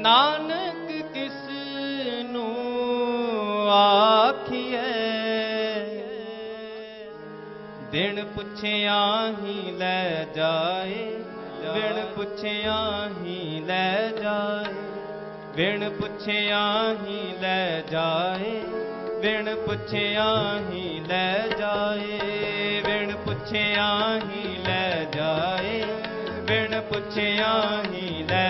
ਨਾਨਕ ਕਿਸ ਨੂੰ ਆਖੀਏ ਦਿਨ ਪੁੱਛਿਆ ਹੀ ਲੈ ਜਾਏ ਬਿਨ ਪੁੱਛਿਆ ਹੀ ਲੈ ਜਾਏ ਬਿਨ ਪੁੱਛਿਆ ਹੀ ਲੈ ਜਾਏ ਬਿਨ ਪੁੱਛਿਆ ਹੀ ਲੈ ਜਾਏ ਵਿਣ ਪੁੱਛਿਆ ਹੀ ਲੈ ਜਾਏ ਬਿਨ ਪੁੱਛਿਆ ਹੀ ਲੈ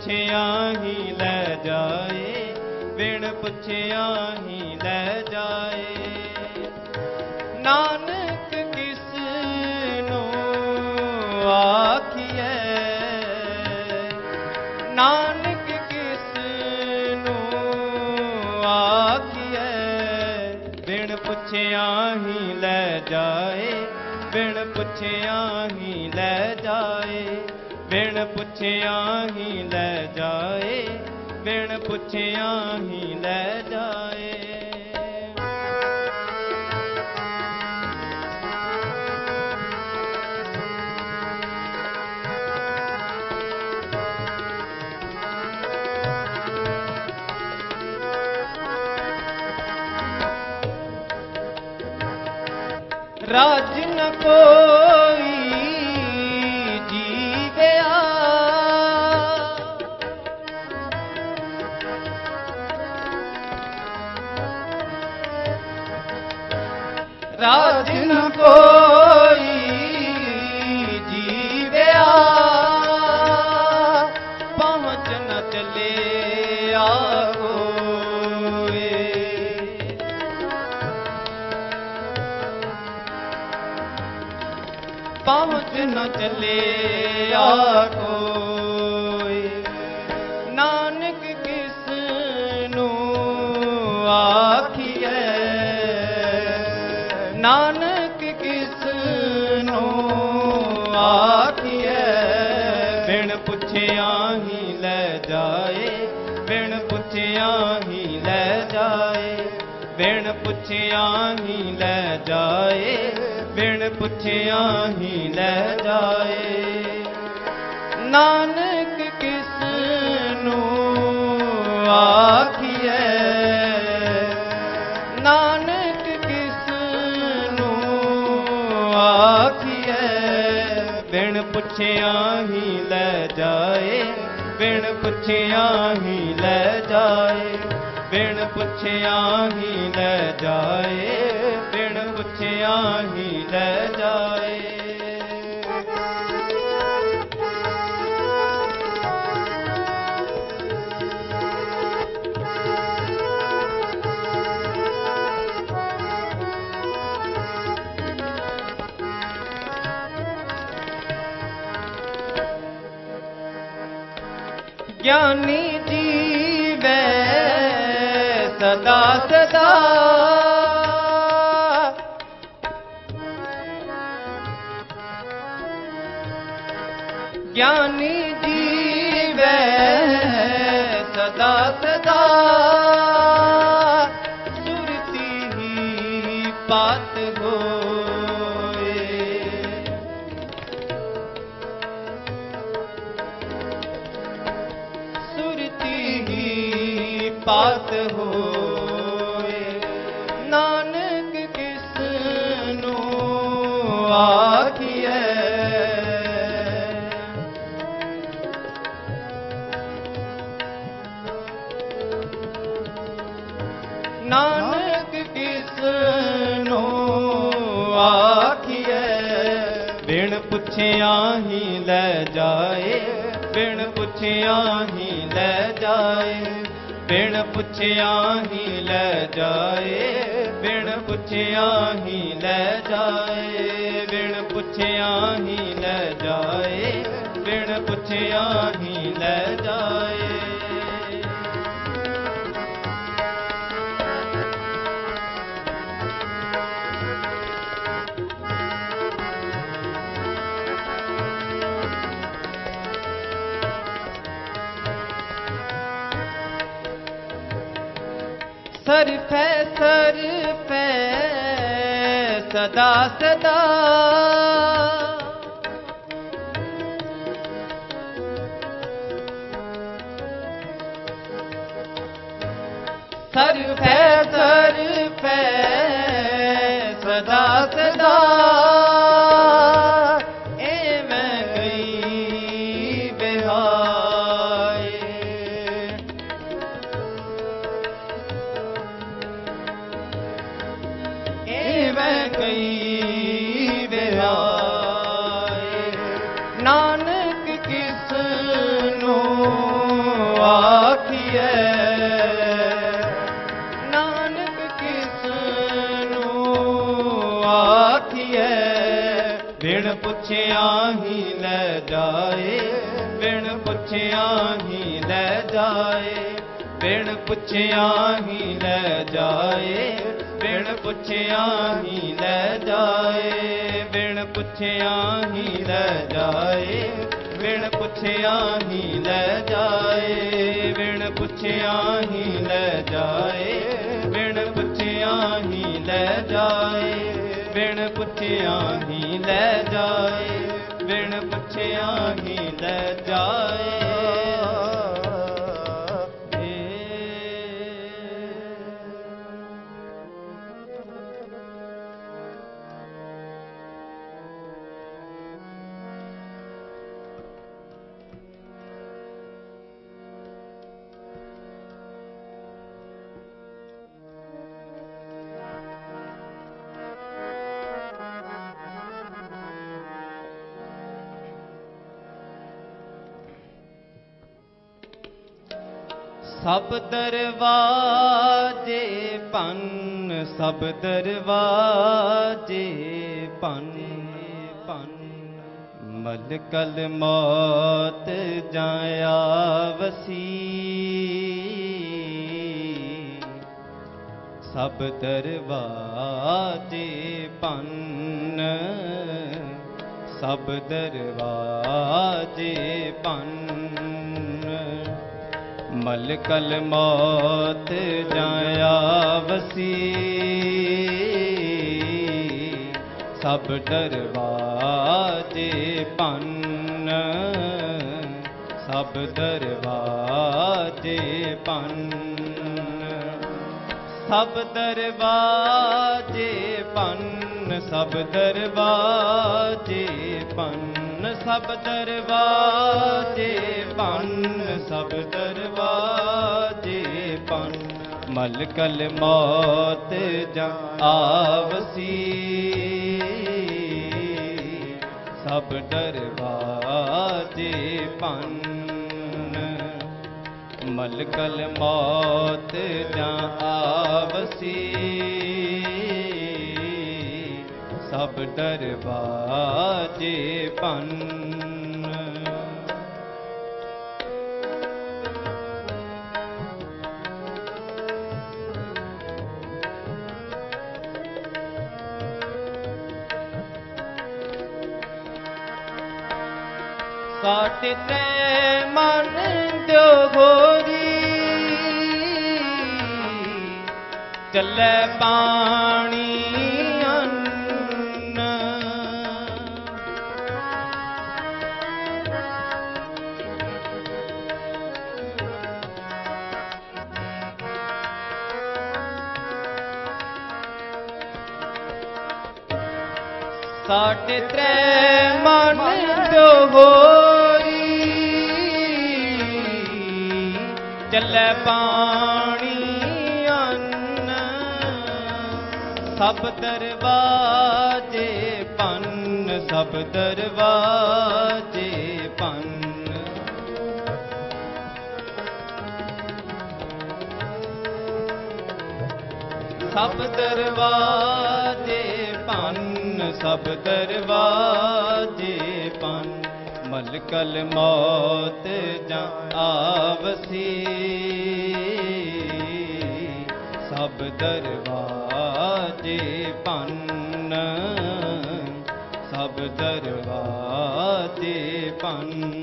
ਪੁੱਛਿਆ ਹੀ ਲੈ ਜਾਏ, ਬਿਨ ਪੁੱਛਿਆ ਹੀ ਲੈ ਜਾਏ। ਨਾਨਕ ਕਿਸ ਨੂੰ ਆਖੀਏ ਨਾਨਕ ਕਿਸ ਨੂੰ ਆਖੀਏ ਬਿਨ ਪੁੱਛਿਆ ਹੀ ਲੈ ਜਾਏ, ਬਿਨ ਪੁੱਛਿਆ ਹੀ ਲੈ ਜਾਏ, ਬਿਨ ਪੁੱਛਿਆ ਹੀ ਲੈ ਪੁੱਛਿਆ ਹੀ ਲੈ ਜਾਏ। ਰਾਜ ਨ ਕੋਈ ਚੱਲਿਆ ਕੋਈ। ਨਾਨਕ ਕਿਸ ਨੂੰ ਆਖੀਏ ਨਾਨਕ ਕਿਸ ਨੂੰ ਆਖੀਏ ਬਿਨ ਪੁੱਛਿਆ ਹੀ ਲੈ ਜਾਏ, ਬਿਨ ਪੁੱਛਿਆ ਹੀ ਲੈ ਜਾਏ, ਬਿਨ ਪੁੱਛਿਆ ਹੀ ਲੈ ਜਾਏ, ਬਿਨ ਪੁੱਛਿਆ ਹੀ ਲੈ ਜਾਏ। ਨਾਨਕ ਕਿਸ ਨੂੰ ਆਖੀਏ ਨਾਨਕ ਕਿਸ ਨੂੰ ਆਖੀਏ ਬਿਨ ਪੁੱਛਿਆ ਹੀ ਲੈ ਜਾਏ, ਬਿਨ ਪੁੱਛਿਆ ਹੀ ਲੈ ਜਾਏ, ਬਿਨ ਪੁੱਛਿਆ ਹੀ ਲੈ ਜਾਏ, ਬਿਨ ਪੁੱਛਿਆ ਹੀ ਲੈ ਗਿਆਨੀ ਜੀਵੇ ਸਦਾ ਸਦਾ। ਗਿਆਨੀ ਜੀਵੇ ਸਦਾ ਸਦਾ। ਪੁੱਛਿਆ ਹੀ ਲੈ ਜਾਏ, ਬਿਨ ਪੁੱਛਿਆ ਹੀ ਲੈ ਜਾਏ, ਬਿਨ ਪੁੱਛਿਆ ਹੀ ਲੈ ਜਾਏ, ਬਿਨ ਪੁੱਛਿਆ ਹੀ ਲੈ ਜਾਏ, ਬਿਨ ਪੁੱਛਿਆ ਹੀ ਲੈ ਜਾਏ, ਬਿਨ ਪੁੱਛਿਆ ਹੀ ਲੈ ਜਾਏ। ਸਰ ਪੈ ਪੈ ਸਦਾ ਸਦਾ। ਸਰ ਪੈ ਪੈ। ਬਿਨ ਪੁੱਛਿਆ ਹੀ ਲੈ ਜਾਏ ਬਿਨ ਪੁੱਛਿਆ ਹੀ ਲੈ ਜਾਏ ਬਿਨ ਪੁੱਛਿਆ ਹੀ ਲੈ ਜਾਏ ਬਿਨ ਪੁੱਛਿਆ ਹੀ ਲੈ ਜਾਏ ਬਿਨ ਪੁੱਛਿਆ ਹੀ ਲੈ ਜਾਏ। ਪੁੱਛਿਆ ਹੀ ਲੈ ਜਾਏ, ਬਿਨ ਪੁੱਛਿਆ ਹੀ ਲੈ ਜਾਏ, ਬਿਨ ਪੁੱਛਿਆ ਹੀ ਲੈ ਜਾਏ, ਬਿਨ ਪੁੱਛਿਆ ਹੀ ਲੈ ਜਾਏ। ਸਭ ਦਰਵਾਜੇ ਭੰਨ, ਸਭ ਦਰਵਾਜੇ ਭੰਨ ਭੰਨ। ਮਲਕਲ ਮੌਤ ਜਾਇਆ ਵਸੀ ਸਭ ਦਰਵਾਜੇ ਭੰਨ, ਸਭ ਦਰਵਾਜੇ ਭੰਨ ਮਲਕਲ ਮੌਤ ਜਾਇਆ ਵਸੀ ਸਭ ਦਰਵਾਜੇ ਭੰਨ। ਸਭ ਦਰਵਾਜੇ ਭੰਨ। ਸਭ ਦਰਵਾਜੇ ਭੰਨ। ਸਭ ਦਰਵਾਜੇ ਭੰਨ। ਸਭ ਦਰਵਾਜੇ ਭੰਨ ਸਭ ਦਰਵਾਜੇ ਭੰਨ ਮਲਕਲ ਮੌਤ ਜਾਂ ਆਵਸੀ, ਸਭ ਦਰਵਾਜੇ ਭੰਨ ਮਲਕਲ ਮੌਤ ਜਾਂ ਆਵਸੀ ਸਭ ਦਰਵਾਜੇ ਭੰਨ ਸਾਟੇ ਤੇ ਮਨ ਦਿਓ ਗੋਰੀ। ਚੱਲੇ ਪਾਣੀ ਸਾਟੇ ਤ੍ਰੈ ਮਨ ਦਿਓ ਗੋਰੀ ਚੱਲੇ ਪਾਣੀ ਅੰਨ, ਸਭ ਦਰਵਾਜੇ ਪੰਨ, ਸਭ ਦਰਵਾਜੇ ਪੰਨ। ਸਭ ਦਰਵਾਜੇ ਪੰਨ ਸਭ ਦਰਵਾਜੇ ਪਨ ਮਲਕਲ ਮੌਤ ਜਾਂ ਆਵਸੀ। ਸਭ ਦਰਵਾਜੇ ਪੰਨ ਸਭ ਦਰਵਾਜੇ ਪੰਨ।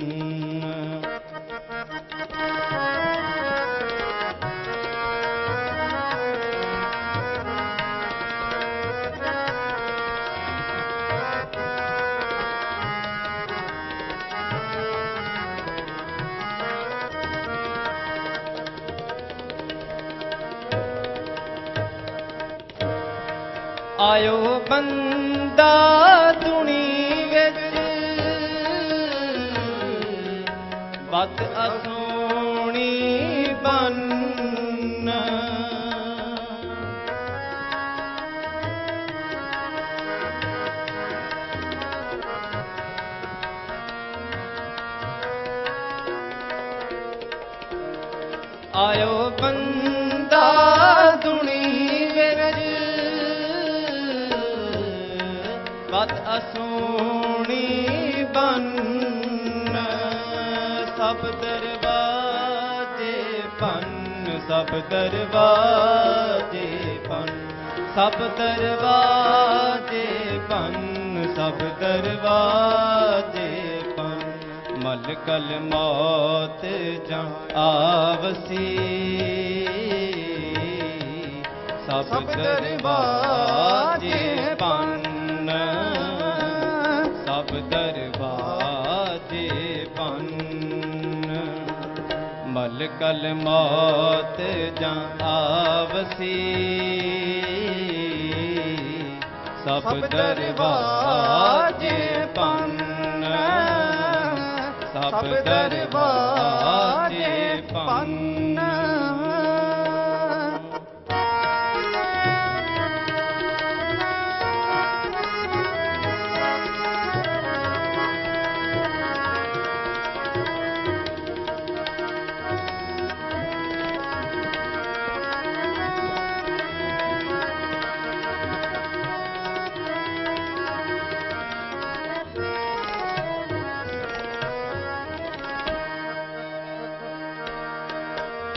ਆਇਓ ਬੰਦਾ ਦੁਨੀ ਵਿੱਚ। ਬਤ ਅਸੋਣੀ ਬੰਨ। ਆਇਓ ਬੰਦਾ ਸਭ ਦਰਵਾਜੇ ਪਨ ਸਭ ਦਰਵਾਜੇ ਪਨ ਸਭ ਦਰਵਾਜੇ ਪੰਨ ਮਲ ਕਲ ਮੌਤ ਜਾਂ ਆਵਸੀ ਸਭ ਦਰਵਾਜੇ ਮਲ ਕਲ ਮੌਤ ਜਾਂ ਆਵਸੀ। ਸਭ ਦਰਵਾਜੇ ਪੰਨ। ਸਭ ਦਰਵਾਜੇ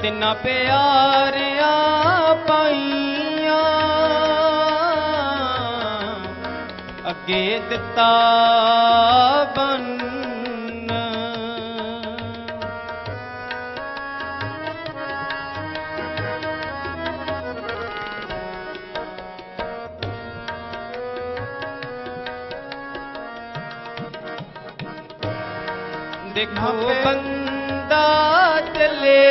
ਤਿੰਨਾ ਪਿਆਰਿਆਂ ਪਾਈਆਂ। ਅੱਗੇ ਦਿੱਤਾ ਬੰਨ। ਦੇਖੋ ਬੰਦਾ ਚੱਲਿਆ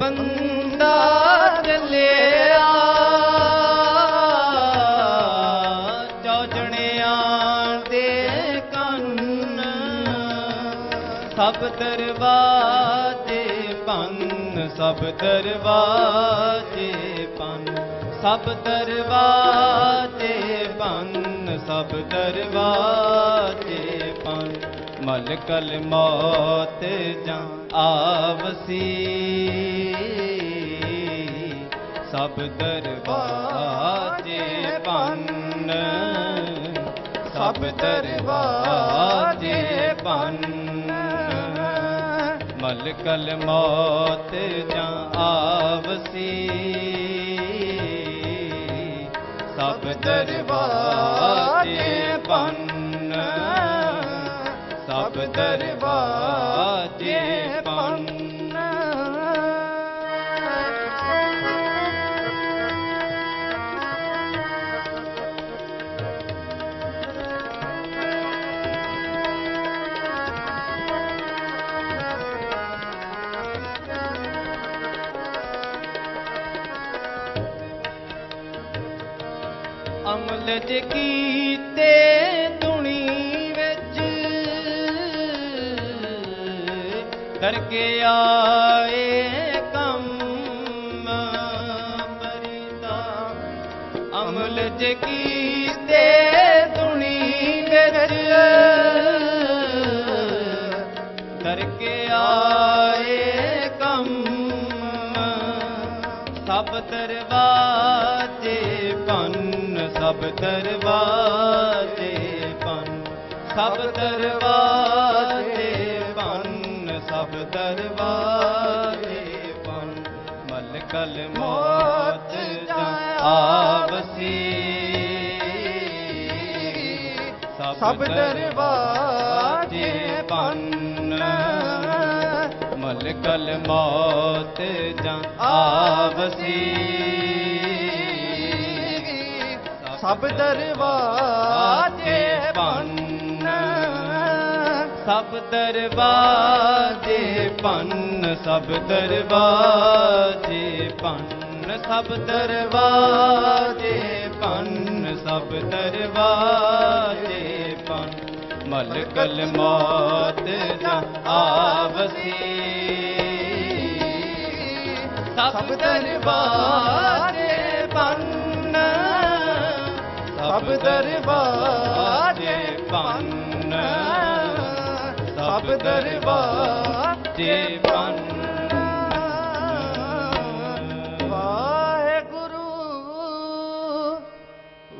ਬੰਦਾ ਚੱਲਿਆ। ਚੌਜਣਿਆਂ ਦੇ ਕੰਨ, ਸਭ ਦਰਵਾਜੇ ਪੰਨ ਸਭ ਦਰਵਾਜੇ ਪੰਨ ਸਭ ਦਰਵਾਜੇ ਪੰਨ ਸਭ ਦਰਵਾਜੇ ਪੰਨ ਮਲ ਕਲ ਮੌਤ ਜਾਂ ਆਵਸੀ। ਸਭ ਦਰਵਾਜੇ ਪੰਨ। ਸਭ ਦਰਵਾਜੇ ਪੰਨ। ਮਲ ਕਲ ਮੌਤ ਜਾਂ ਆਵਸੀ। ਸਭ ਦਰਵਾਜੇ ਪੰਨ। ਦਰਵਾਜੇ ਪੰਨ ਅਮਲ ਕੀਤੇ ਕਰਕੇ ਆਏ ਕੰਮ ਮਰੀਦਾ ਅਮਲ ਜ ਕੀਤੇ ਦੁਨੀ ਵਿੱਚ। ਦਰ ਆਏ ਕੰਮ। ਸਭ ਦਰਵਾਜੇ ਪੰਨ ਸਭ ਦਰਵਾਜੇ ਪੰਨ ਸਭ ਕਲ ਮੌਤ ਆਵਸੀ। ਸਭ ਦਰਵਾਜੇ ਪੰਨ ਮਲ ਕਲ ਮੌਤ ਜਾਂ ਆਵਸੀ। ਸਭ ਦਰਵਾਜੇ ਬੰਨ ਸਭ ਦਰਵਾਜੇ ਪੰਨ। ਸਭ ਦਰਵਾਜੇ ਪੰਨ ਸਭ ਦਰਵਾਜੇ ਪੰਨ ਸਭ ਦਰਵਾਜੇ ਪੰਨ। ਮਲਕਲ ਮੌਤ ਜਾਂ ਆਵਸੀ। ਸਭ ਦਰਵਾਜੇ ਪੰਨ ਸਭ ਦਰਵਾਜੇ ਪੰਨ। ਸਭ ਦਰਵਾਜੇ ਪੰਨ।